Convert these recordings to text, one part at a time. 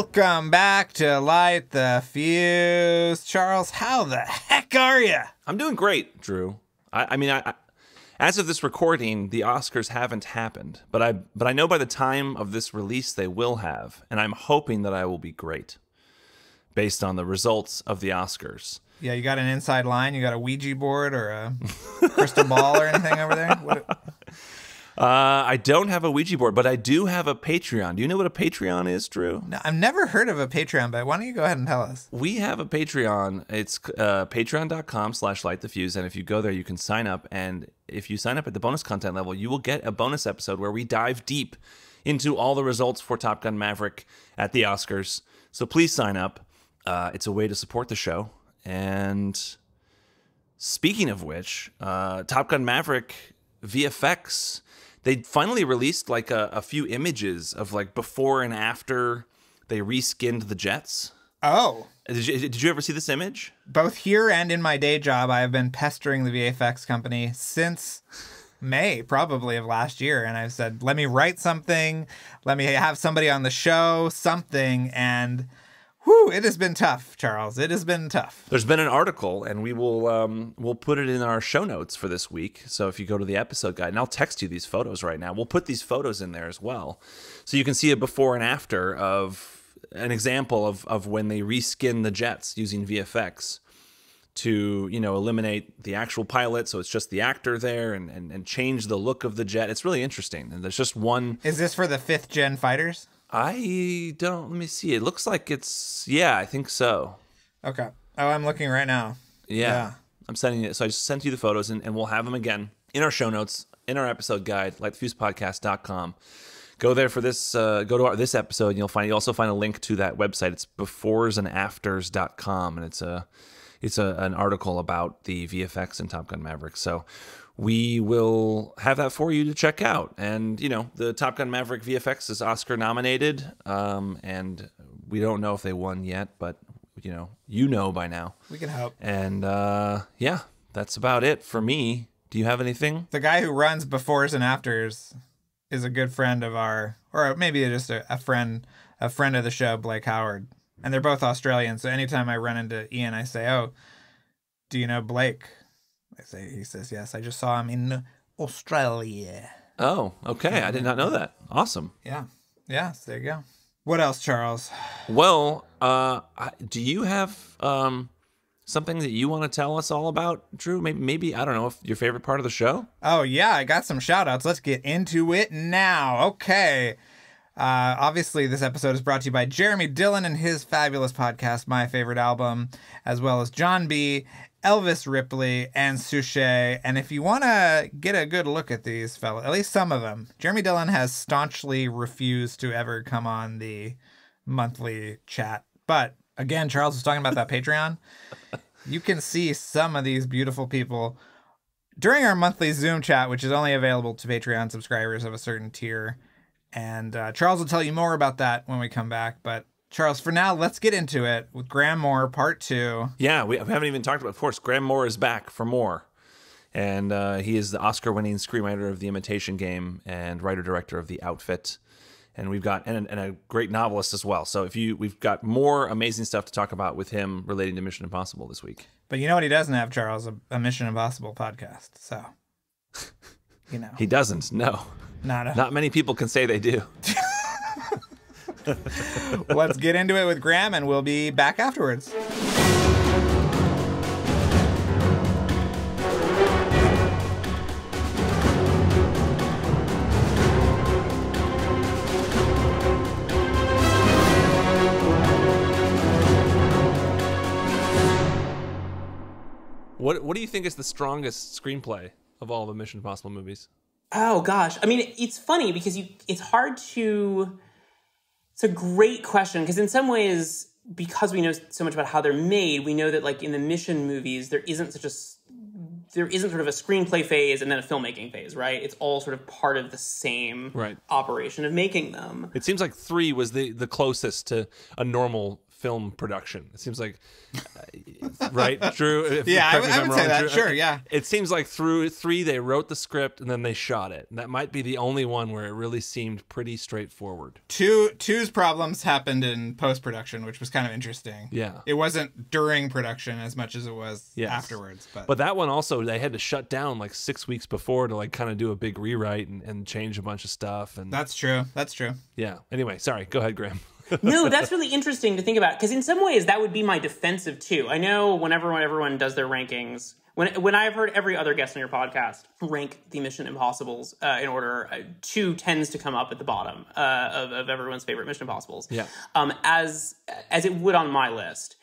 Welcome back to Light the Fuse. Charles, how the heck are you? I'm doing great, Drew. I, I mean, I, I, as of this recording, the Oscars haven't happened, but I but I know by the time of this release they will have, and I'm hoping that I will be great, based on the results of the Oscars. Yeah, you got an inside line? You got a Ouija board or a crystal ball or anything over there? What, Uh, I don't have a Ouija board, but I do have a Patreon. Do you know what a Patreon is, Drew? no, I've never heard of a Patreon, but why don't you go ahead and tell us? We have a Patreon. It's uh, patreon.com slash light the fuse. And if you go there, you can sign up. And if you sign up at the bonus content level, you will get a bonus episode where we dive deep into all the results for Top Gun Maverick at the Oscars. So please sign up. Uh, it's a way to support the show. And speaking of which, uh, Top Gun Maverick VFX, they finally released like a, a few images of like before and after they reskinned the jets. Oh, Did you, did you ever see this image? both here and in my day job, I have been pestering the VFX company since May, probably of last year. And I've said, let me write something, let me have somebody on the show, something. And whew, it has been tough, Charles. It has been tough. There's been an article, and we will um, we'll put it in our show notes for this week. So if you go to the episode guide, and I'll text you these photos right now. We'll put these photos in there as well, so you can see a before and after of an example of of when they reskin the jets using VFX to you know eliminate the actual pilot so it's just the actor there and, and and change the look of the jet it's really interesting and there's just one Is this for the fifth gen fighters? I don't let me see it looks like it's yeah i think so Okay. Oh, I'm looking right now. Yeah. Yeah. I'm sending it. So I just sent you the photos and, and we'll have them again in our show notes, in our episode guide, lightthefusepodcast.com. Go there for this, uh, go to our, this episode and you'll find, you also find a link to that website. It's beforesandafters.com and it's a, it's a, an article about the VFX in Top Gun Maverick. So we will have that for you to check out. And, you know, the Top Gun Maverick VFX is Oscar nominated. Um, and we don't know if they won yet, but, you know, you know by now. We can hope. And uh, yeah, that's about it for me. Do you have anything? The guy who runs befores and afters is a good friend of our, or maybe just a, a friend, a friend of the show, Blake Howard. And they're both Australian. So anytime I run into Ian, I say, "Oh, do you know Blake?" He says, "Yes, I just saw him in Australia." Oh, okay. I did not know that. Awesome. Yeah, yeah. So there you go. What else, Charles? Well, uh, do you have um, something that you want to tell us all about, Drew? Maybe, maybe I don't know if your favorite part of the show. Oh, yeah, I got some shout outs. Let's get into it now. Okay. Uh, obviously, this episode is brought to you by Jeremy Dillon and his fabulous podcast, My Favorite Album, as well as John B., Elvis Ripley, and Suche. And if you want to get a good look at these fellows, at least some of them, Jeremy Dillon has staunchly refused to ever come on the monthly chat. But again, Charles was talking about that Patreon. You can see some of these beautiful people during our monthly Zoom chat, which is only available to Patreon subscribers of a certain tier. And uh, Charles will tell you more about that when we come back. But Charles, for now, let's get into it with Graham Moore Part Two. Yeah, we haven't even talked about. Of course, Graham Moore is back for more, and uh, he is the Oscar-winning screenwriter of The Imitation Game and writer-director of The Outfit. And we've got and, and a great novelist as well. So if you, we've got more amazing stuff to talk about with him relating to Mission Impossible this week. But you know what he doesn't have, Charles? A, a Mission Impossible podcast. So, you know, He doesn't. No, not a. not many people can say they do. let's get into it with Graham, and we'll be back afterwards. What What do you think is the strongest screenplay of all the Mission Impossible movies? Oh gosh, I mean, it's funny because you it's hard to. It's a great question because in some ways, because we know so much about how they're made, we know that like in the mission movies, there isn't such a there isn't sort of a screenplay phase and then a filmmaking phase, right? It's all sort of part of the same Right. operation of making them. It seems like three was the the closest to a normal film production. It seems like, uh, right, Drew? If, Yeah, I correct would- me if I would say that. Drew. Sure, yeah. It seems like through three they wrote the script and then they shot it. That might be the only one where it really seemed pretty straightforward. Two two's problems happened in post production, which was kind of interesting. Yeah. It wasn't during production as much as it was Yes. afterwards. But, But that one also they had to shut down like six weeks before to like kind of do a big rewrite and, and change a bunch of stuff and that's true. That's true. yeah. Anyway, sorry. Go ahead, Graham. No, that's really interesting to think about because in some ways that would be my defensive too. I know whenever when everyone does their rankings, when when I've heard every other guest on your podcast rank the Mission Impossibles uh, in order, uh, two tends to come up at the bottom uh, of, of everyone's favorite Mission Impossibles. Yeah. um, as as it would on my list,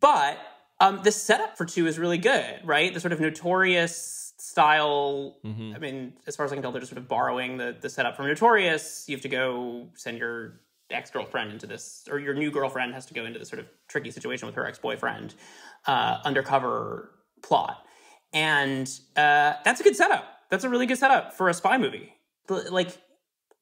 but um, the setup for two is really good, right? The sort of notorious style. I mean, as far as I can tell, they're just sort of borrowing the the setup from Notorious. You have to go send your ex girlfriend into this, or your new girlfriend has to go into this sort of tricky situation with her ex boyfriend, uh, undercover plot, and uh, that's a good setup. That's a really good setup for a spy movie. But, Like,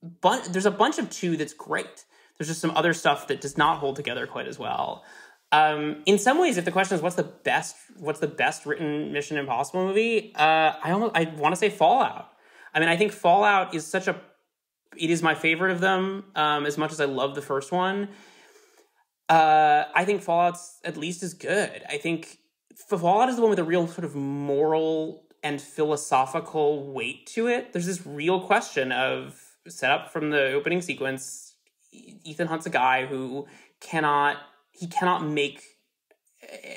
bun- there's a bunch of two that's great. There's just some other stuff that does not hold together quite as well. Um, in some ways, if the question is what's the best, what's the best written Mission Impossible movie, uh, I almost I want to say Fallout. I mean, I think Fallout is such a, it is my favorite of them. Um, as much as I love the first one, uh, I think Fallout's at least as good. I think Fallout is the one with a real sort of moral and philosophical weight to it. There's this real question of set up from the opening sequence. Ethan Hunt's a guy who cannot he cannot make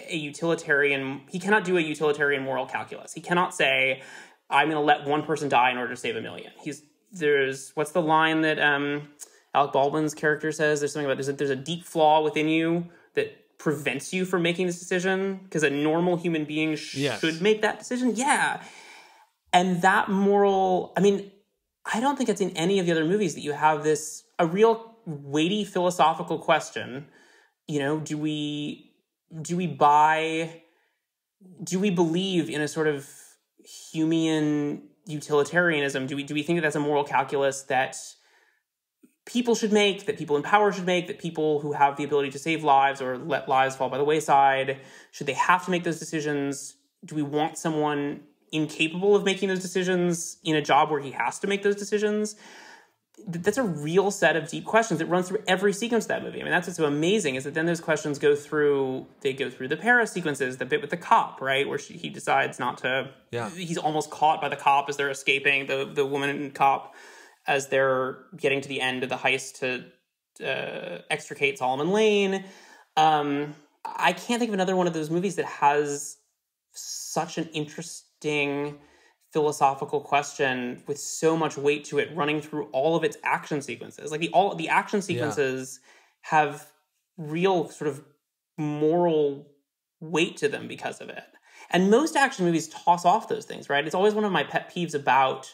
a utilitarian he cannot do a utilitarian moral calculus. He cannot say I'm going to let one person die in order to save a million. He's there's what's the line that um Alec Baldwin's character says there's something about there's a, there's a deep flaw within you that prevents you from making this decision because a normal human being sh- Yes. should make that decision. Yeah. And that moral, I mean, I don't think it's in any of the other movies that you have this a real weighty philosophical question. You know, do we do we buy do we believe in a sort of Humean utilitarianism? Do we do we think that that's a moral calculus that people should make, that people in power should make, that people who have the ability to save lives or let lives fall by the wayside, should they have to make those decisions? Do we want someone incapable of making those decisions in a job where he has to make those decisions? Th- That's a real set of deep questions that runs through every sequence of that movie. I mean, that's what's so amazing is that then those questions go through. They go through the Paris sequences, the bit with the cop, right, where she, he decides not to. Yeah. he's almost caught by the cop as they're escaping. The the woman and cop as they're getting to the end of the heist to uh, extricate Solomon Lane. Um, I can't think of another one of those movies that has such an interesting philosophical question with so much weight to it running through all of its action sequences. Like the all the action sequences have real sort of moral weight to them because of it. And most action movies toss off those things, right? It's always one of my pet peeves about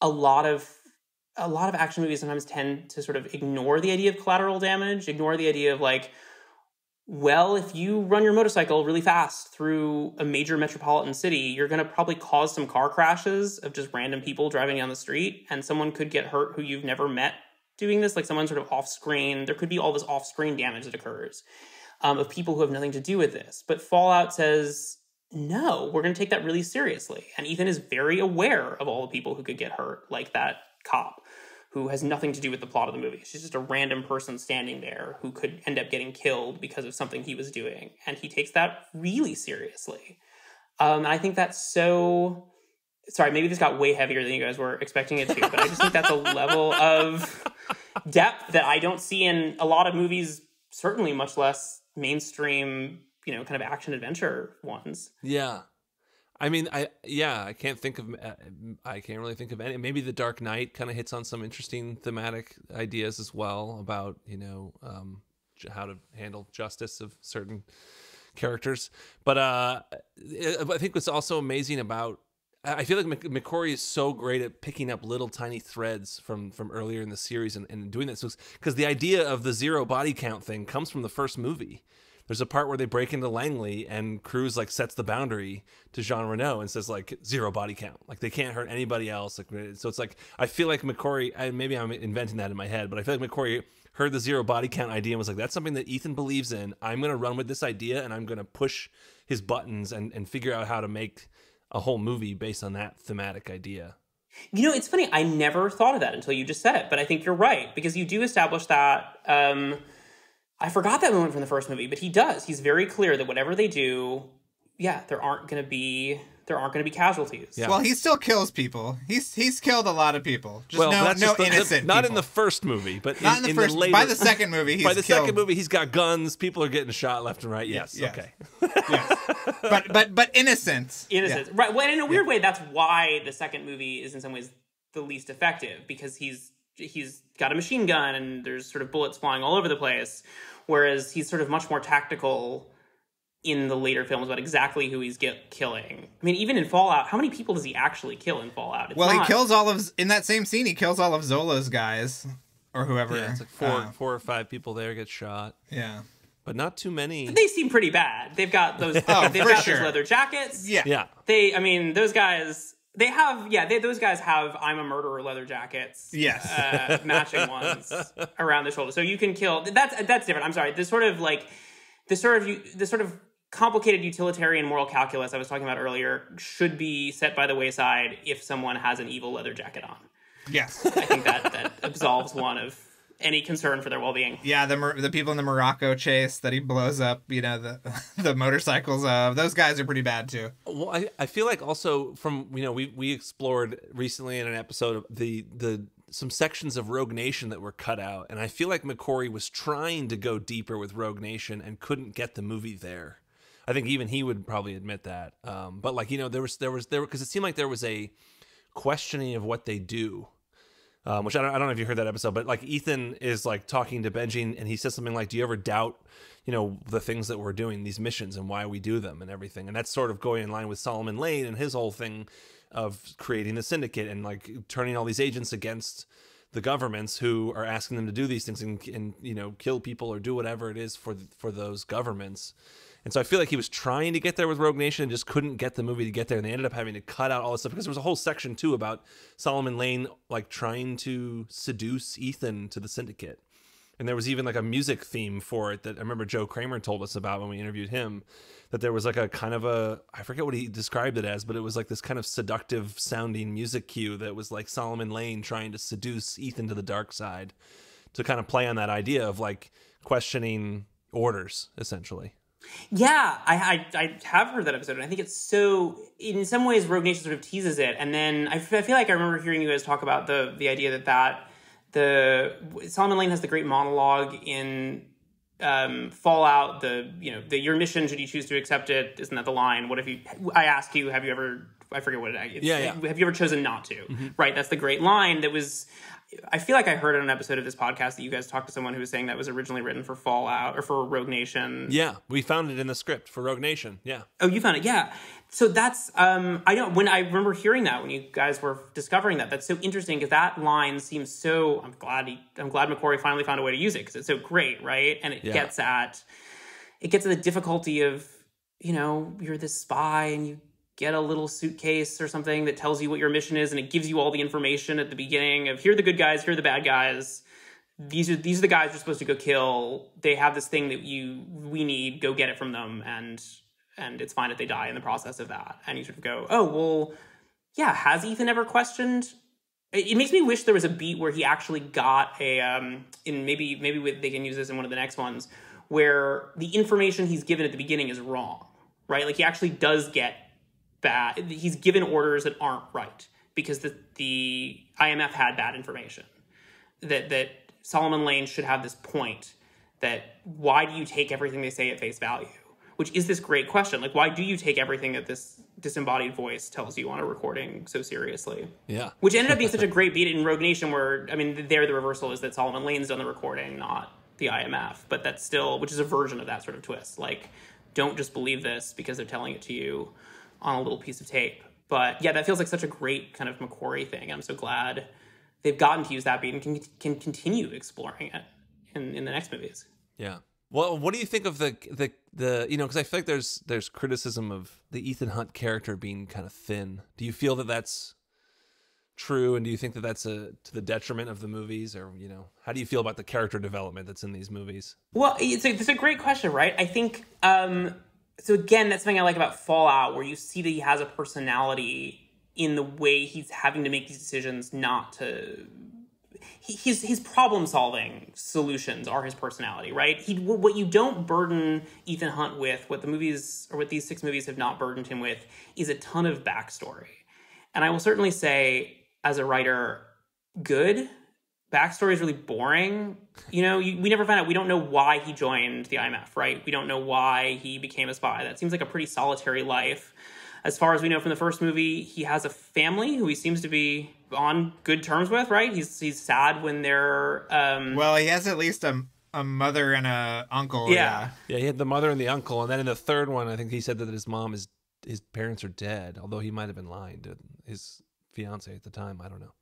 a lot of a lot of action movies sometimes tend to sort of ignore the idea of collateral damage, ignore the idea of like, well, if you run your motorcycle really fast through a major metropolitan city, you're going to probably cause some car crashes of just random people driving down the street, and someone could get hurt who you've never met doing this, like someone sort of off screen. There could be all this off screen damage that occurs um, of people who have nothing to do with this. But Fallout says, no, we're going to take that really seriously. And Ethan is very aware of all the people who could get hurt, like that cop who has nothing to do with the plot of the movie. She's just a random person standing there who could end up getting killed because of something he was doing. And he takes that really seriously. Um, and I think that's so. Sorry, maybe this got way heavier than you guys were expecting it to, but I just think that's a level of depth that I don't see in a lot of movies, certainly much less mainstream, you know, kind of action adventure ones. Yeah. I mean, I yeah, I can't think of uh, I can't really think of any. Maybe The Dark Knight kind of hits on some interesting thematic ideas as well about you know um, how to handle justice of certain characters. But uh, I think what's also amazing about I feel like McQuarrie is so great at picking up little tiny threads from from earlier in the series and, and doing that. So because the idea of the zero body count thing comes from the first movie. There's a part where they break into Langley and Cruise like sets the boundary to Jean Reno and says like zero body count, like they can't hurt anybody else. Like uh, so, it's like I feel like McQuarrie. And maybe I'm inventing that in my head, but I feel like McQuarrie heard the zero body count idea and was like, that's something that Ethan believes in. I'm going to run with this idea and I'm going to push his buttons and, and figure out how to make a whole movie based on that thematic idea. You know, it's funny. I never thought of that until you just said it, but I think you're right because you do establish that. Um, I forgot that moment from the first movie, but he does. He's very clear that whatever they do, yeah, there aren't going to be there aren't going to be casualties. Yeah. Well, he still kills people. He's he's killed a lot of people. Just no, that's no just the- the- innocent. not in the first movie, but Not in the first. later, by the second movie, he's by the killed. second movie, he's got guns. People are getting shot left and right. Yes. Yes. Okay. yes. but but but innocent. innocence. Right. Well, in a weird way, that's why the second movie is in some ways the least effective because he's he's got a machine gun and there's sort of bullets flying all over the place, whereas he's sort of much more tactical in the later films about exactly who he's get killing. I mean, even in Fallout, how many people does he actually kill in Fallout? It's Well, he kills all of in that same scene. He kills all of Zola's guys or whoever. Yeah, it's like four, Uh, four or five people there get shot, yeah. but not too many. They seem pretty bad. They've got those. Oh, they've for got sure. those leather jackets. Yeah. Yeah. They. I mean, those guys. They have. Yeah. They, those guys have. I'm a murderer leather jackets. Yes. uh, matching ones around the shoulder. So you can kill. That's that's different. I'm sorry. This sort of like this sort of you this sort of complicated utilitarian moral calculus I was talking about earlier should be set by the wayside if someone has an evil leather jacket on. Yes. I think that that absolves one of any concern for their well being. Yeah, the the people in the Morocco chase that he blows up, you know, the the motorcycles of those guys are pretty bad too. Well, I, I feel like also from you know we we explored recently in an episode of the the some sections of Rogue Nation that were cut out, and I feel like McQuarrie was trying to go deeper with Rogue Nation and couldn't get the movie there. I think even he would probably admit that. Um, but like you know there was there was there because it seemed like there was a questioning of what they do um, which I don't, I don't know if you heard that episode, but like Ethan is like talking to Benji and he says something like, "Do you ever doubt, you know, the things that we're doing, these missions, and why we do them, and everything?" And that's sort of going in line with Solomon Lane and his whole thing of creating the syndicate and like turning all these agents against the governments who are asking them to do these things and, and you know kill people or do whatever it is for for those governments. And so I feel like he was trying to get there with Rogue Nation and just couldn't get the movie to get there. And they ended up having to cut out all this stuff because there was a whole section too about Solomon Lane like trying to seduce Ethan to the syndicate. And there was even like a music theme for it that I remember Joe Kraemer told us about when we interviewed him. That there was like a kind of a I forget what he described it as, but it was like this kind of seductive sounding music cue that was like Solomon Lane trying to seduce Ethan to the dark side to kind of play on that idea of like questioning orders essentially. Yeah, I, I I have heard that episode, and I think it's so. In some ways, Rogue Nation sort of teases it, and then I, f- I feel like I remember hearing you guys talk about the the idea that that the Solomon Lane has the great monologue in um, Fallout. The you know the your mission should you choose to accept it isn't that the line? What if you? I ask you, have you ever? I forget what it. It's, Yeah, yeah. Have you ever chosen not to? Right, that's the great line that was. I feel like I heard on an episode of this podcast that you guys talked to someone who was saying that was originally written for Fallout or for Rogue Nation. Yeah, we found it in the script for Rogue Nation. Yeah. Oh, you found it, yeah. So that's um, I don't. When I remember hearing that when you guys were discovering that, that's so interesting because that line seems so. I'm glad he. I'm glad McQuarrie finally found a way to use it because it's so great, right? And it Yeah. gets at it gets at the difficulty of you know you're this spy and you get a little suitcase or something that tells you what your mission is and it gives you all the information at the beginning of here are the good guys, here are the bad guys. These are these are the guys you're supposed to go kill. They have this thing that you we need. Go get it from them, and and it's fine if they die in the process of that. And you sort of go, oh well, yeah. Has Ethan ever questioned? It, makes me wish there was a beat where he actually got a um in maybe maybe they can use this in one of the next ones where the information he's given at the beginning is wrong, right? Like he actually does get bad. He's given orders that aren't right because the the IMF had bad information. That that Solomon Lane should have this point that why do you take everything they say at face value? Which is this great question. Like why do you take everything that this disembodied voice tells you on a recording so seriously? Yeah. Which ended up being such a great beat in Rogue Nation, where I mean, there the reversal is that Solomon Lane's done the recording, not the IMF. But that's still, which is a version of that sort of twist. Like, don't just believe this because they're telling it to you on a little piece of tape. But yeah, that feels like such a great kind of McQuarrie thing. I'm so glad they've gotten to use that beat and can can continue exploring it in in the next movies. Yeah. Well, what do you think of the the the you know because I feel like there's there's criticism of the Ethan Hunt character being kind of thin. Do you feel that that's true? And do you think that that's a to the detriment of the movies, or you know, how do you feel about the character development that's in these movies? Well, it's a, it's a great question, right? I think um, so. Again, that's something I like about Fallout, where you see that he has a personality in the way he's having to make these decisions, not to his his problem solving solutions are his personality, right? He what you don't burden Ethan Hunt with, what the movies or what these six movies have not burdened him with, is a ton of backstory. And I will certainly say, as a writer, good backstory is really boring. You know, you, we never find out. We don't know why he joined the IMF, right? We don't know why he became a spy. That seems like a pretty solitary life. As far as we know from the first movie, he has a family who he seems to be on good terms with, right? He's he's sad when they're um Well, he has at least a a mother and a uncle. Yeah. Yeah, he had the mother and the uncle, and then in the third one, I think he said that his mom is his parents are dead, although he might have been lying to his fiance at the time. I don't know.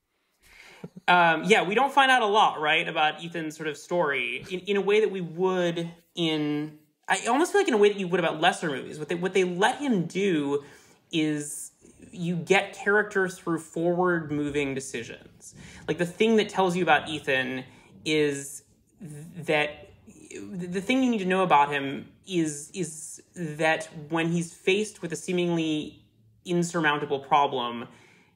Um, yeah, we don't find out a lot, right, about Ethan's sort of story in, in a way that we would in. I almost feel like in a way that you would about lesser movies. What they what they let him do is you get characters through forward moving decisions. Like the thing that tells you about Ethan is that the thing you need to know about him is is that when he's faced with a seemingly insurmountable problem,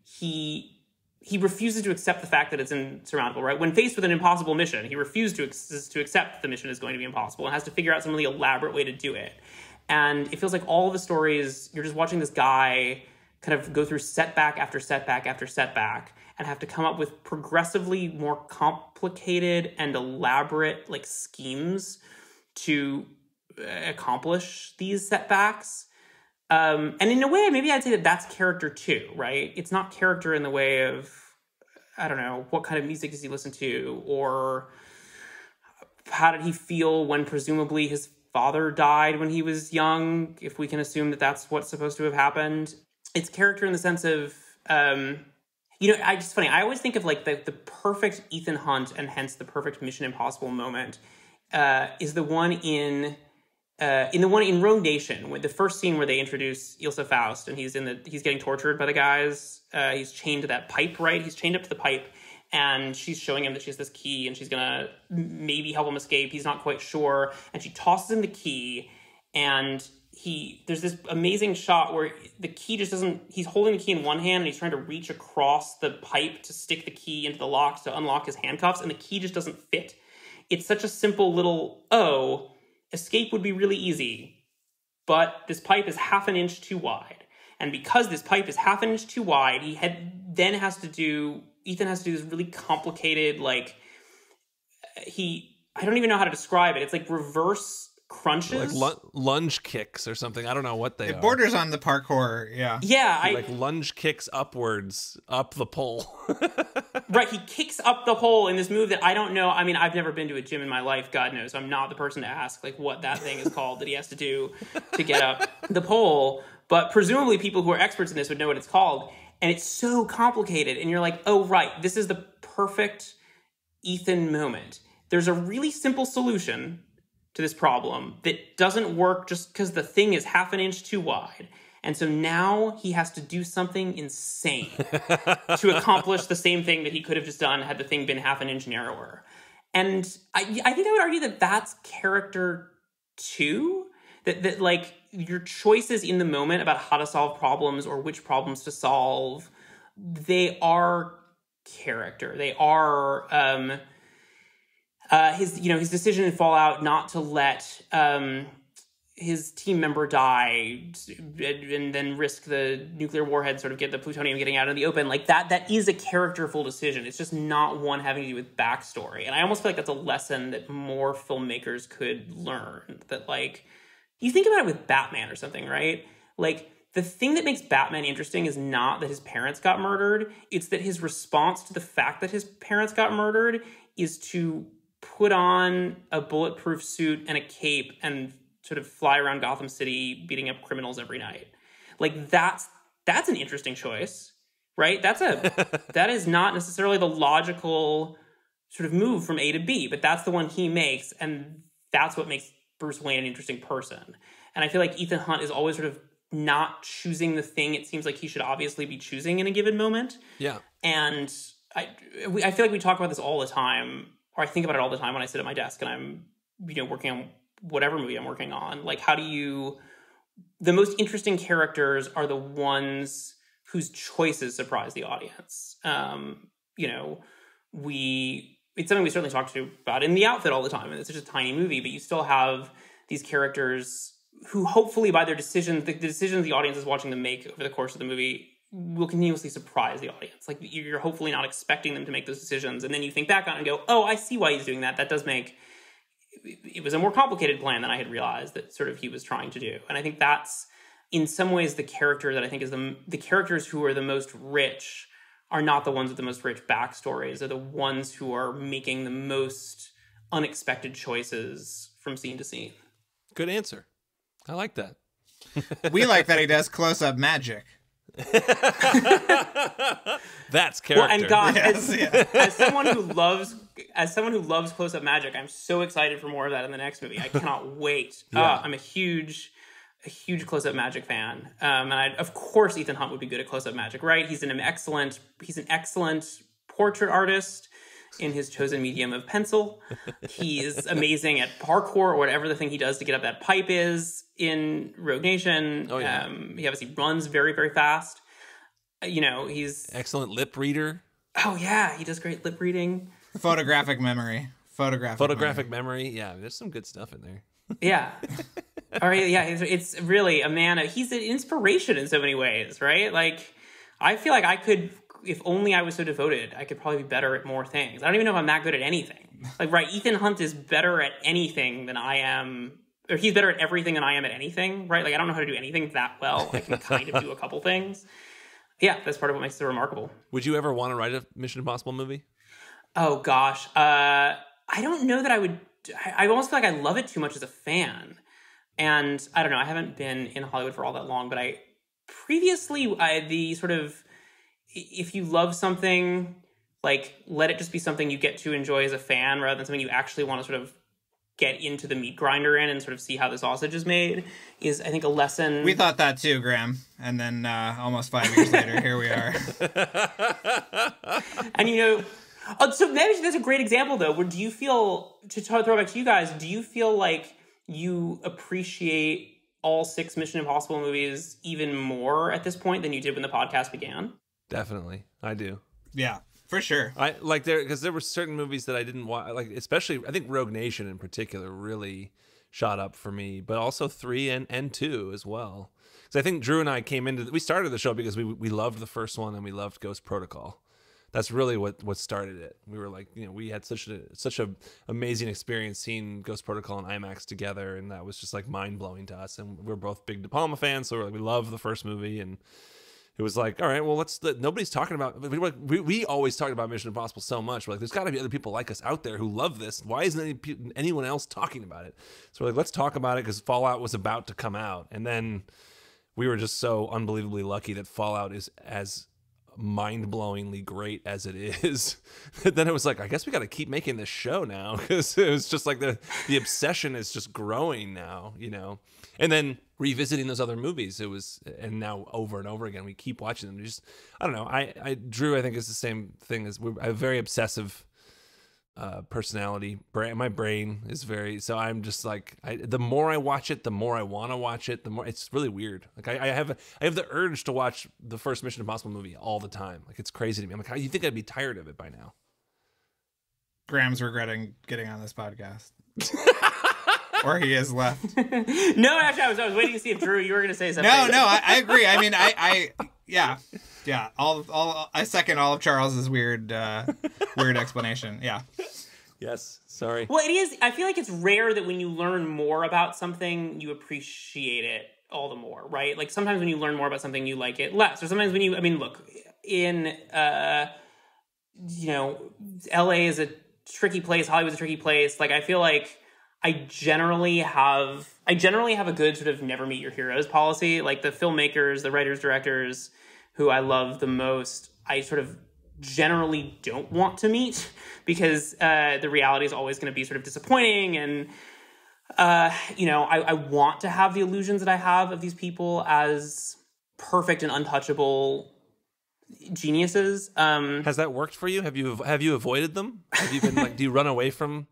he he refuses to accept the fact that it's insurmountable. Right when faced with an impossible mission, he refuses to ex- to accept the mission is going to be impossible and has to figure out some really elaborate way to do it. And it feels like all the stories you're just watching this guy kind of go through setback after setback after setback and have to come up with progressively more complicated and elaborate like schemes to uh, accomplish these setbacks. Um, and in a way, maybe I'd say that that's character too, right? It's not character in the way of, I don't know, what kind of music does he listen to, or how did he feel when presumably his father died when he was young, if we can assume that that's what's supposed to have happened. It's character in the sense of, um, you know, I just funny. I always think of like the the perfect Ethan Hunt and hence the perfect Mission Impossible moment uh, is the one in uh, in the one in Rogue Nation, the first scene where they introduce Ilsa Faust and he's in the he's getting tortured by the guys. Uh, he's chained to that pipe, right? He's chained up to the pipe, and she's showing him that she has this key and she's gonna maybe help him escape. He's not quite sure, and she tosses him the key, and he there's this amazing shot where the key just doesn't. He's holding the key in one hand and he's trying to reach across the pipe to stick the key into the lock to unlock his handcuffs, and the key just doesn't fit. It's such a simple little oh escape would be really easy, but this pipe is half an inch too wide. And because this pipe is half an inch too wide, he had then has to do Ethan has to do this really complicated like he I don't even know how to describe it. It's like reverse crunches. Like lu- lunge kicks or something. I don't know what they It are. borders on the parkour. Yeah. yeah, I like lunge kicks upwards up the pole. right he kicks up the hole in this move that i don't know i mean i've never been to a gym in my life god knows i'm not the person to ask like what that thing is called that he has to do to get up the pole but presumably people who are experts in this would know what it's called and it's so complicated and you're like oh right this is the perfect ethan moment there's a really simple solution to this problem that doesn't work just because the thing is half an inch too wide and so now he has to do something insane to accomplish the same thing that he could have just done had the thing been half an inch narrower. And I, I think I would argue that that's character too. That, that like your choices in the moment about how to solve problems or which problems to solve, they are character. They are um, uh, his you know his decision in Fallout not to let um, his team member die and then risk the nuclear warhead sort of get the plutonium getting out in the open like that that is a characterful decision. It's just not one having to do with backstory. And i almost feel like that's a lesson that more filmmakers could learn that like you think about it with batman or something right? Like the thing that makes batman interesting is not that his parents got murdered. It's that his response to the fact that his parents got murdered is to put on a bulletproof suit and a cape and sort of fly around Gotham City beating up criminals every night. Like that's that's an interesting choice, right? That's a that is not necessarily the logical sort of move from A to B, but that's the one he makes and that's what makes Bruce Wayne an interesting person. And I feel like Ethan Hunt is always sort of not choosing the thing it seems like he should obviously be choosing in a given moment. Yeah. And I, we, I feel like we talk about this all the time, or I think about it all the time when I sit at my desk and I'm, you know, working on whatever movie I'm working on. Like, how do you? The most interesting characters are the ones whose choices surprise the audience. Um, you know, we it's something we certainly talk to about in the outfit all the time, and it's such a tiny movie, but you still have these characters who hopefully by their decisions, the, the decisions the audience is watching them make over the course of the movie will continuously surprise the audience. Like you're hopefully not expecting them to make those decisions, and then you think back on it and go, "Oh, I see why he's doing that. That does make." It was a more complicated plan than I had realized that sort of he was trying to do, and I think that's in some ways the character that I think is the the characters who are the most rich are not the ones with the most rich backstories. Are the ones who are making the most unexpected choices from scene to scene. Good answer. I like that. we like that he does close up magic. That's character. Well, and God, Yes, as, yeah. as someone who loves as someone who loves close up magic, I'm so excited for more of that in the next movie. I cannot wait. Yeah. Uh, I'm a huge a huge close up magic fan, um, and I, of course Ethan Hunt would be good at close up magic, right? He's an excellent he's an excellent portrait artist in his chosen medium of pencil. He is amazing at parkour or whatever the thing he does to get up that pipe is in Rogue Nation. Oh, yeah. um, he obviously runs very very fast. Uh, You know, he's Excellent lip reader. oh yeah, he does great lip reading. Photographic memory. Photographic. Photographic memory. memory. Yeah, there's some good stuff in there. Yeah. Or yeah, it's, it's really a man. Of, he's an inspiration in so many ways, right? Like, I feel like I could, if only I was so devoted, I could probably be better at more things. I don't even know if I'm that good at anything. Like, right? Ethan Hunt is better at anything than I am, or he's better at everything than I am at anything, right? Like, I don't know how to do anything that well. I can kind of do a couple things. Yeah, that's part of what makes it so remarkable. Would you ever want to write a Mission Impossible movie? Oh gosh, uh, I don't know that I would. I, I almost feel like I love it too much as a fan, and I don't know. I haven't been in Hollywood for all that long, but I previously I, the sort of if you love something, like let it just be something you get to enjoy as a fan rather than something you actually want to sort of get into the meat grinder in and sort of see how the sausage is made is I think a lesson. We thought that too, Graham. And then uh, almost five years later, here we are. And you know, uh, so maybe that's a great example though. Where do you feel to t- throw back to you guys? Do you feel like you appreciate all six Mission Impossible movies even more at this point than you did when the podcast began? Definitely, I do. Yeah, for sure. I like there because there were certain movies that I didn't watch, like especially I think Rogue Nation in particular really shot up for me, but also three and and two as well. Because I think Drew and I came into we started the show because we we loved the first one and we loved Ghost Protocol. That's really what what started it. We were like, you know, we had such a such a amazing experience seeing Ghost Protocol and IMAX together, and that was just like mind blowing to us. And we're both big De Palma fans, so we're like, we love the first movie and it was like, all right, well, let's. Let, nobody's talking about. We, we, always talked about Mission Impossible so much. We're like, there's got to be other people like us out there who love this. Why isn't any, anyone else talking about it? So we're like, let's talk about it because Fallout was about to come out, and then we were just so unbelievably lucky that Fallout is as mind-blowingly great as it is then it was like i guess we got to keep making this show now because it was just like the the obsession is just growing now you know? And then revisiting those other movies it was and now over and over again we keep watching them. We just i don't know i i drew i think is the same thing as we're a very obsessive uh, personality. Brain, my brain is very so. I'm just like I, the more I watch it, the more I want to watch it. The more it's really weird. Like I, I have I have the urge to watch the first Mission Impossible movie all the time. Like it's crazy to me. I'm like, how you think I'd be tired of it by now? Graham's regretting getting on this podcast. or he is left. No, actually, I was, I was waiting to see if Drew, you were going to say something. No, no, I, I agree. I mean, I, I, yeah, yeah. All, all. I second all of Charles's weird, uh, weird explanation. Yeah, Yes. Sorry. Well, it is. I feel like it's rare that when you learn more about something, you appreciate it all the more, right? Like sometimes when you learn more about something, you like it less. Or sometimes when you, I mean, look, in, uh, you know, LA is a tricky place. Hollywood's a tricky place. Like I feel like I generally have, I generally have a good sort of never meet your heroes policy. Like the filmmakers, the writers, directors who I love the most, I sort of generally don't want to meet because uh, the reality is always going to be sort of disappointing and uh, you know, I, I want to have the illusions that I have of these people as perfect and untouchable geniuses. Um, Has that worked for you? Have you have you avoided them? Have you been like? do you run away from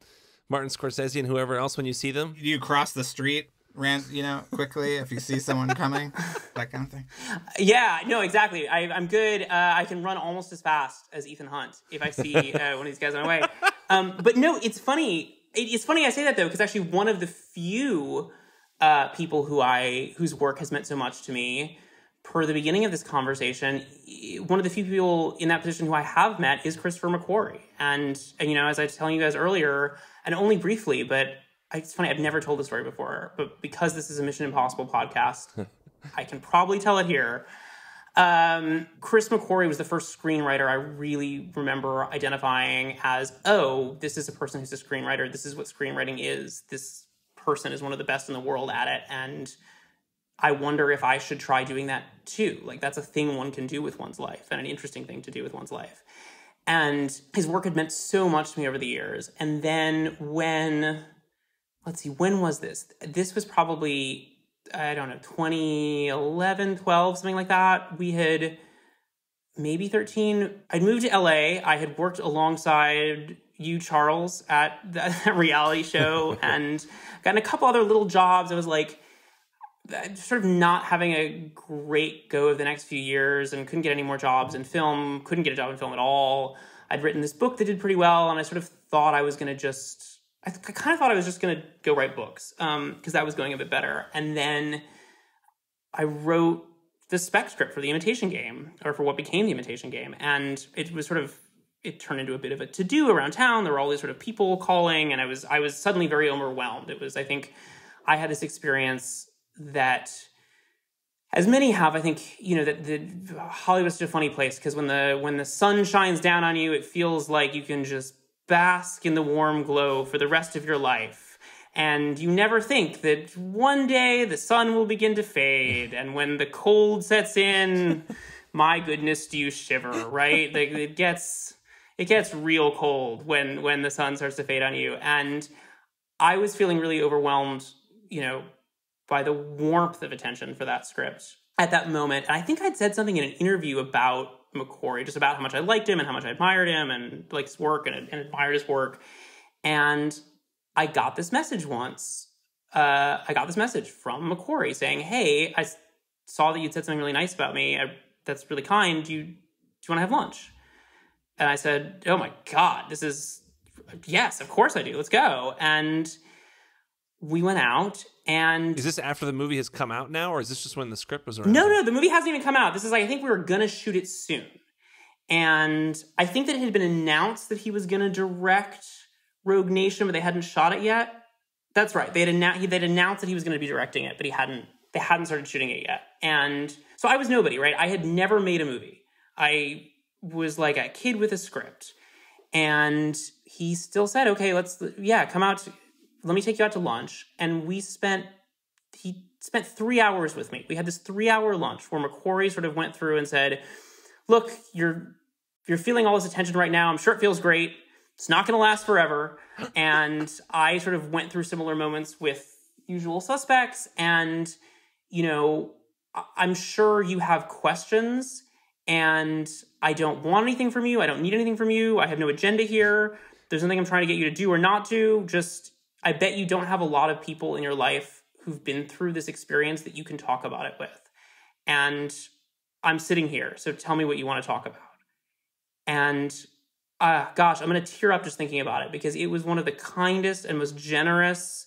Martin Scorsese and whoever else when you see them? Do you cross the street, ran, you know, quickly if you see someone coming, that kind of thing? yeah, no, exactly. I, I'm good. Uh, I can run almost as fast as Ethan Hunt if I see uh, one of these guys on my way. Um, but no, it's funny. It, it's funny I say that though because actually one of the few uh, people who I whose work has meant so much to me per the beginning of this conversation, one of the few people in that position who I have met is Christopher McQuarrie. And, and you know, as I was telling you guys earlier, and only briefly, but it's funny, I've never told the story before, but because this is a Mission Impossible podcast, I can probably tell it here. Um, Chris McQuarrie was the first screenwriter I really remember identifying as, oh, this is a person who's a screenwriter. This is what screenwriting is. This person is one of the best in the world at it. And I wonder if I should try doing that too. Like that's a thing one can do with one's life and an interesting thing to do with one's life. And his work had meant so much to me over the years. And then when, let's see, when was this? This was probably, I don't know, 2011, 12, something like that. We had maybe 13. I'd moved to LA. I had worked alongside you, Charles, at that reality show and gotten a couple other little jobs. I was like, sort of not having a great go of the next few years and couldn't get any more jobs in film, couldn't get a job in film at all. I'd written this book that did pretty well, and I sort of thought I was going to just, I, th- I, kind of thought I was just going to go write books because um, that was going a bit better. And then I wrote the spec script for the imitation game, or for what became the imitation game. And it was sort of, it turned into a bit of a to do around town. There were all these sort of people calling, and I was, I was suddenly very overwhelmed. It was, I think, I had this experience that as many have, I think you know that the Hollywood's such a funny place because when the when the sun shines down on you, it feels like you can just bask in the warm glow for the rest of your life. And you never think that one day the sun will begin to fade, and when the cold sets in, my goodness, do you shiver? Right? Like it gets it gets real cold when when the sun starts to fade on you. And I was feeling really overwhelmed, you know, by the warmth of attention for that script at that moment. And I think I'd said something in an interview about McQuarrie, just about how much I liked him and how much I admired him and like his work and, and admired his work. And I got this message once. Uh, I got this message from McQuarrie saying, "Hey, I saw that you said something really nice about me. I, that's really kind. Do you do you want to have lunch?" And I said, "Oh my god, this is yes, of course I do. Let's go." And we went out and is this after the movie has come out now, or is this just when the script was around? No, no, the movie hasn't even come out. This is like I think we were gonna shoot it soon, and I think that it had been announced that he was gonna direct Rogue Nation, but they hadn't shot it yet. That's right. They had announced they'd announced that he was gonna be directing it, but he hadn't. They hadn't started shooting it yet, and so I was nobody. Right? I had never made a movie. I was like a kid with a script, and he still said, "Okay, let's yeah, come out." Let me take you out to lunch. And we spent, he spent three hours with me. We had this three hour lunch where McQuarrie sort of went through and said, look, you're, you're feeling all this attention right now. I'm sure it feels great. It's not going to last forever. And I sort of went through similar moments with usual suspects. And, you know, I'm sure you have questions and I don't want anything from you. I don't need anything from you. I have no agenda here. There's nothing I'm trying to get you to do or not do. Just I bet you don't have a lot of people in your life who've been through this experience that you can talk about it with. And I'm sitting here, so tell me what you want to talk about. And uh, gosh, I'm going to tear up just thinking about it because it was one of the kindest and most generous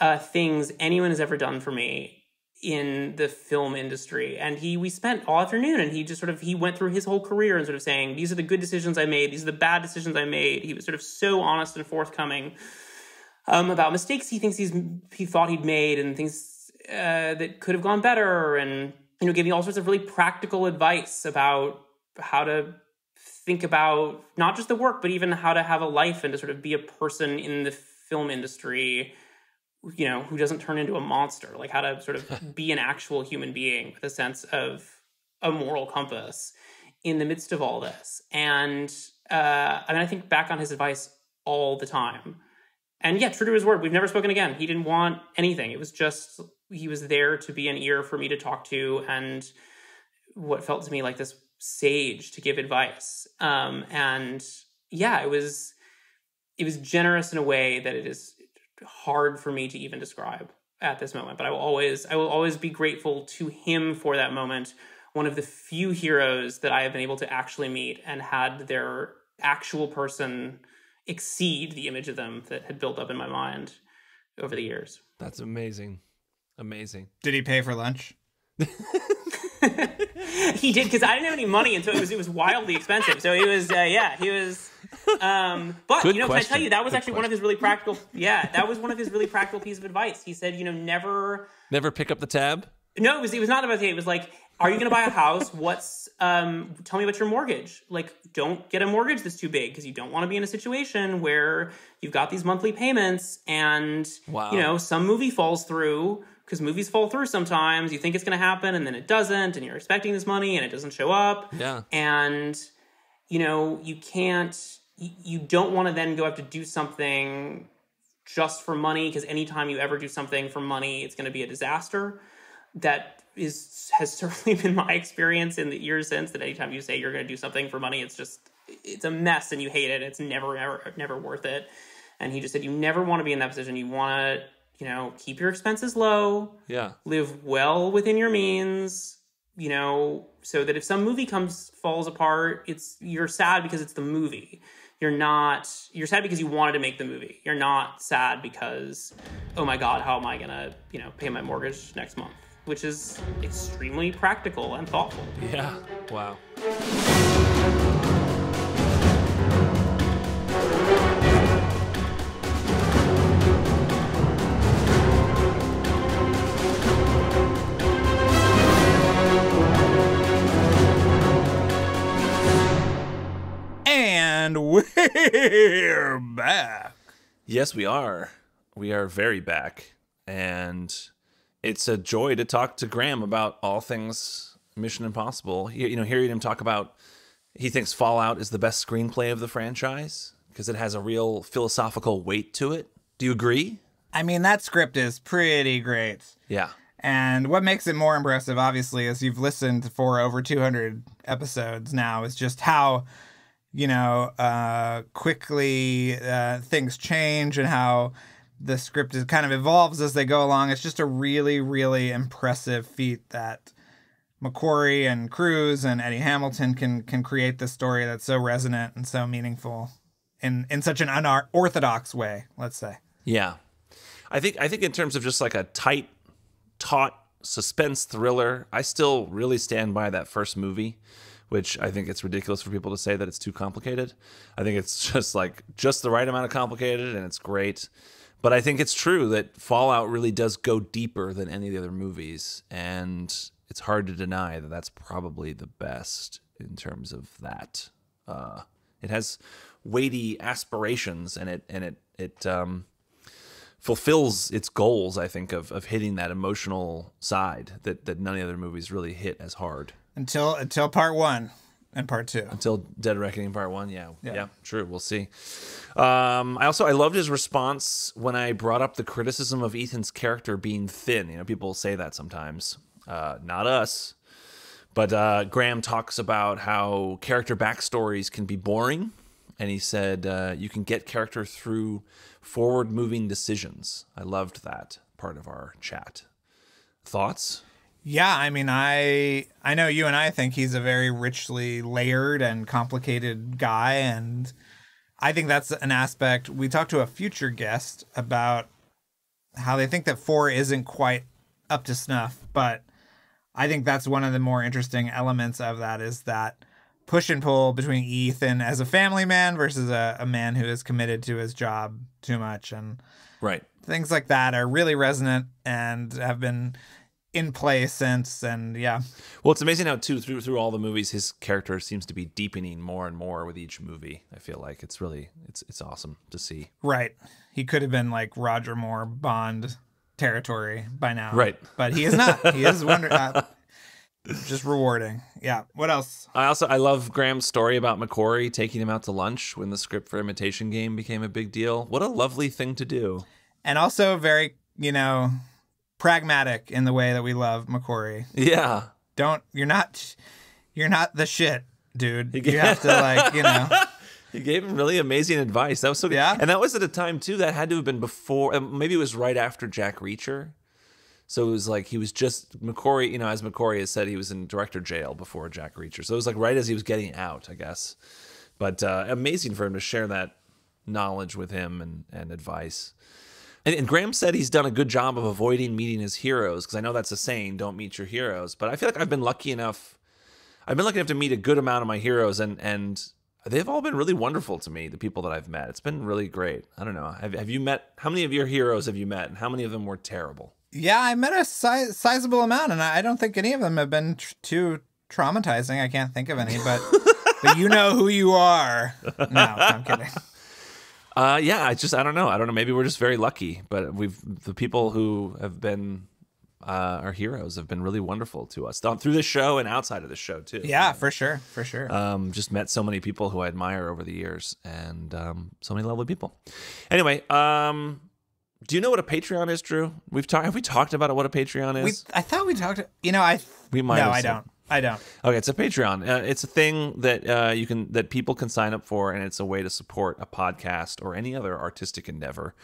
uh, things anyone has ever done for me in the film industry and he we spent all afternoon and he just sort of he went through his whole career and sort of saying these are the good decisions i made these are the bad decisions i made he was sort of so honest and forthcoming um, about mistakes he thinks he's he thought he'd made and things uh, that could have gone better, and you know, giving all sorts of really practical advice about how to think about not just the work, but even how to have a life and to sort of be a person in the film industry you know who doesn't turn into a monster like how to sort of be an actual human being with a sense of a moral compass in the midst of all this. And uh, i mean i think back on his advice all the time and yeah, true to his word, we've never spoken again. He didn't want anything. It was just he was there to be an ear for me to talk to, and what felt to me like this sage to give advice. Um, and yeah, it was it was generous in a way that it is hard for me to even describe at this moment. But I will always I will always be grateful to him for that moment. One of the few heroes that I have been able to actually meet and had their actual person exceed the image of them that had built up in my mind over the years. That's amazing. Amazing. Did he pay for lunch? he did because I didn't have any money, and so it was it was wildly expensive. So he was, uh, yeah, he was. Um, but Good you know, question. can I tell you that was Good actually one of his really practical. Yeah, that was one of his really practical pieces of advice. He said, you know, never. Never pick up the tab? No, it was it was not about the. It was like, are you going to buy a house? What's um? Tell me about your mortgage. Like, don't get a mortgage that's too big because you don't want to be in a situation where you've got these monthly payments and Wow. you know some movie falls through because movies fall through sometimes. You think it's going to happen and then it doesn't, and you're expecting this money and it doesn't show up. Yeah. And you know you can't. You you don't want to then go have to do something just for money because anytime you ever do something for money, it's going to be a disaster. That is has certainly been my experience in the years since. That anytime you say you're going to do something for money, it's just it's a mess and you hate it. It's never ever never worth it. And he just said you never want to be in that position. You want to you know keep your expenses low, Yeah. live well within your means. You know, so that if some movie comes falls apart, it's you're sad because it's the movie. You're not you're sad because you wanted to make the movie. You're not sad because oh my god, how am I gonna you know pay my mortgage next month? Which is extremely practical and thoughtful. Yeah. Wow. And we're back. Yes, we are. We are very back. And it's a joy to talk to Graham about all things Mission Impossible. You you know, hearing him talk about he thinks Fallout is the best screenplay of the franchise because it has a real philosophical weight to it. Do you agree? I mean, that script is pretty great. Yeah. And what makes it more impressive, obviously, as you've listened for over 200 episodes now, is just how, you know, uh, quickly uh, things change and how the script is kind of evolves as they go along. It's just a really, really impressive feat that McQuarrie and Cruise and Eddie Hamilton can can create this story that's so resonant and so meaningful in in such an unorthodox way. Let's say. Yeah. I think I think in terms of just like a tight, taut suspense thriller, I still really stand by that first movie, which I think it's ridiculous for people to say that it's too complicated. I think it's just like just the right amount of complicated and it's great. But I think it's true that Fallout really does go deeper than any of the other movies and it's hard to deny that that's probably the best in terms of that. Uh, it has weighty aspirations and it and it it um fulfills its goals, I think, of, of hitting that emotional side that, that none of the other movies really hit as hard. Until until part one and part two. Until Dead Reckoning Part One, yeah, yeah, true. We'll see. Um, I also I loved his response when I brought up the criticism of Ethan's character being thin. You know, people say that sometimes. Uh, not us, but uh, Graham talks about how character backstories can be boring, and he said uh, you can get character through forward-moving decisions. I loved that part of our chat. Thoughts? Yeah, I mean, I I know you and I think he's a very richly layered and complicated guy, and I think that's an aspect. We talked to a future guest about how they think that four isn't quite up to snuff, but I think that's one of the more interesting elements of that is that push and pull between Ethan as a family man versus a, a man who is committed to his job too much and Right. things like that are really resonant and have been in play since and yeah Well, it's amazing how too through through all the movies, his character seems to be deepening more and more with each movie. I feel like it's really it's it's awesome to see. right he could have been like roger moore bond territory by now Right. but he is not he is wonder uh, just rewarding. Yeah. What else? I also I love Graham's story about McQuarrie taking him out to lunch when the script for Imitation Game became a big deal. What a lovely thing to do. And also very, you know, pragmatic in the way that we love McQuarrie. Yeah. Don't you're not you're not the shit, dude. You have to like, you know. He gave him really amazing advice. That was so good. Yeah. And that was at a time too that had to have been before maybe it was right after Jack Reacher. So it was like he was just McQuarrie, you know, as McQuarrie has said, he was in director jail before Jack Reacher. So it was like right as he was getting out, I guess. But uh, amazing for him to share that knowledge with him and, and advice. And, and Graham said he's done a good job of avoiding meeting his heroes because I know that's a saying, don't meet your heroes. But I feel like I've been lucky enough. I've been lucky enough to meet a good amount of my heroes, and and they've all been really wonderful to me. The people that I've met, it's been really great. I don't know. Have, have you met? How many of your heroes have you met, and how many of them were terrible? Yeah, I met a si- sizable amount, and I I don't think any of them have been tr- too traumatizing. I can't think of any, but but you know who you are. No, I'm kidding. Uh, yeah, I just I don't know. I don't know. Maybe we're just very lucky, but we've the people who have been uh, our heroes have been really wonderful to us through this show and outside of the show too. Yeah, for sure, for sure. Um, just met so many people who I admire over the years, and um, so many lovely people. Anyway, um, do you know what a Patreon is, Drew? We've talked. Have we talked about what a Patreon is? we? I thought we talked. You know, I We might No, I don't. I don't. Okay, it's a Patreon. Uh, it's a thing that uh, you can that people can sign up for, and it's a way to support a podcast or any other artistic endeavor.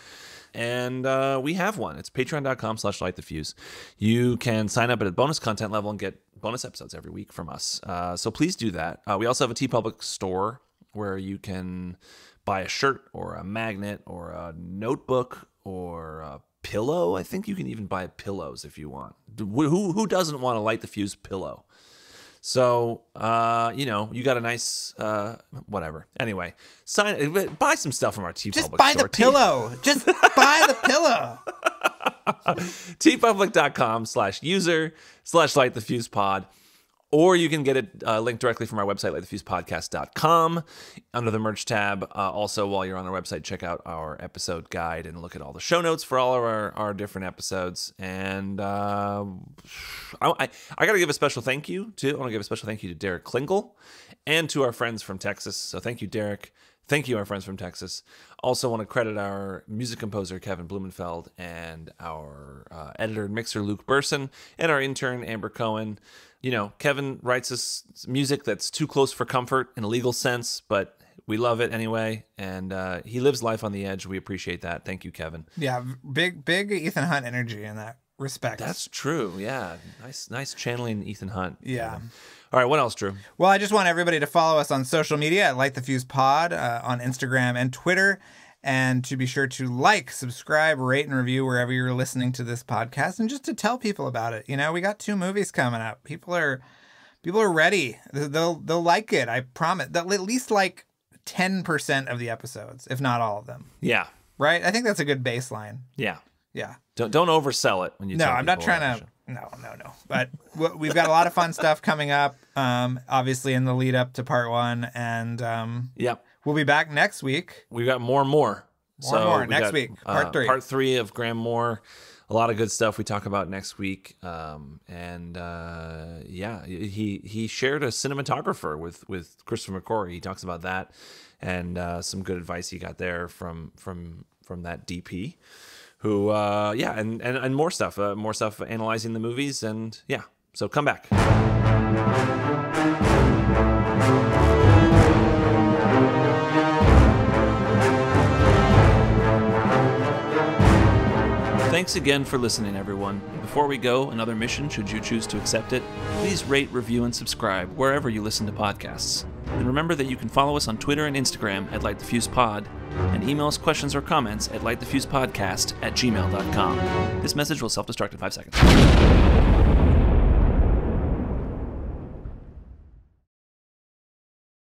And uh, we have one. It's patreon.com slash light the fuse. You can sign up at a bonus content level and get bonus episodes every week from us. Uh, so please do that. Uh, we also have a TeePublic store where you can buy a shirt or a magnet or a notebook or a pillow. I think you can even buy pillows if you want. Who, who doesn't want to light the fuse pillow? So, uh, you know, you got a nice, uh, whatever. Anyway, sign, buy some stuff from our TeePublic. Just Public buy store. the pillow. Just buy the pillow. teepublic.com slash user slash light the fuse pod. Or you can get it uh, linked directly from our website, lightthefusepodcast.com, under the merch tab. Uh, also, while you're on our website, check out our episode guide and look at all the show notes for all of our, our different episodes. And uh, I, I, I got to give a special thank you to, I want to give a special thank you to Derek Klingel and to our friends from Texas. So thank you, Derek. Thank you, our friends from Texas. Also, want to credit our music composer, Kevin Blumenfeld, and our uh, editor and mixer, Luke Burson, and our intern, Amber Cohen. You know, Kevin writes us music that's too close for comfort in a legal sense, but we love it anyway. And uh, he lives life on the edge. We appreciate that. Thank you, Kevin. Yeah, big big Ethan Hunt energy in that respect. That's true. Yeah. Nice, nice channeling Ethan Hunt. Yeah. Kevin. All right. What else, Drew? Well, I just want everybody to follow us on social media at Light the Fuse Pod uh, on Instagram and Twitter. And to be sure to like, subscribe, rate, and review wherever you're listening to this podcast, and just to tell people about it. You know, we got two movies coming up. People are, people are ready. They'll they'll like it. I promise. They'll at least like ten percent of the episodes, if not all of them. Yeah. Right? I think that's a good baseline. Yeah. Yeah. Don't don't oversell it when you. No, I'm not trying to. No, no, no. But we've got a lot of fun stuff coming up. Um, obviously in the lead up to part one, and um. Yep. We'll be back next week. We've got more and more. More and more. we Next got, week, part uh, three. Part three of Graham Moore. A lot of good stuff we talk about next week. Um, and uh, yeah, he he shared a cinematographer with with Christopher McQuarrie. He talks about that and uh, some good advice he got there from from from that DP. Who uh, yeah, and and and more stuff, uh, more stuff analyzing the movies, and yeah. So come back. Thanks again for listening, everyone. Before we go, another mission, should you choose to accept it, please rate, review, and subscribe wherever you listen to podcasts. And remember that you can follow us on Twitter and Instagram at LightTheFusePod and email us questions or comments at lightthefusepodcast at gmail.com. This message will self destruct in five seconds.